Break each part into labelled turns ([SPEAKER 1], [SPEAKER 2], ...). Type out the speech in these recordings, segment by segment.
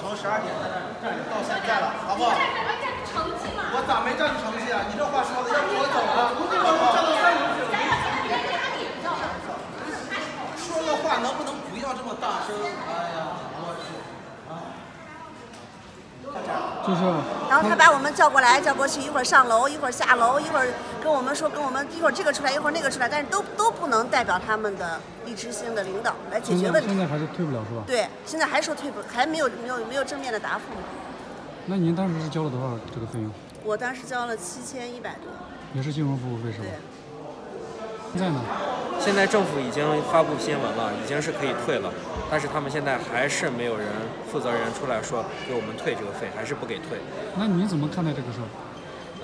[SPEAKER 1] 从十二点在那站着到现在了，好不好？我咋没占成绩啊？你这话说的，要不我走了，我站到三楼去了。说个话能不能不要这么大声？哎呀，我去，啊。
[SPEAKER 2] 就是，
[SPEAKER 3] 然后他把我们叫过来，叫过去，一会儿上楼，一会儿下楼，一会儿跟我们说，跟我们一会儿这个出来，一会儿那个出来，但是都都不能代表他们的荔枝星的领导来解决问题。
[SPEAKER 2] 现在还是退不了是吧？
[SPEAKER 3] 对，现在还说退不，还没有没有没有正面的答复。
[SPEAKER 2] 那您当时是交了多少这个费用？
[SPEAKER 3] 我当时交了七千一百多。
[SPEAKER 2] 也是金融服务费是吧？
[SPEAKER 3] 对。
[SPEAKER 2] 现在呢？
[SPEAKER 4] 现在政府已经发布新闻了，已经是可以退了，但是他们现在还是没有人负责人出来说给我们退这个费，还是不给退。
[SPEAKER 2] 那你怎么看待这个事儿？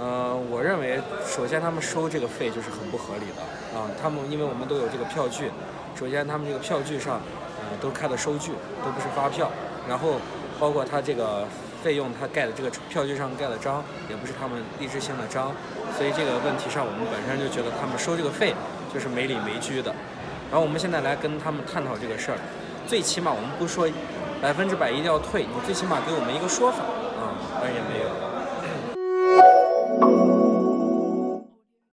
[SPEAKER 4] 呃，我认为首先他们收这个费就是很不合理的啊，他们因为我们都有这个票据，首先他们这个票据上，呃，都开的收据，都不是发票，然后包括他这个费用他盖的这个票据上盖的章，也不是他们励志性的章，所以这个问题上我们本身就觉得他们收这个费。就是没理没据的，然后我们现在来跟他们探讨这个事儿，最起码我们不说百分之百一定要退，你最起码给我们一个说法啊，但也没有。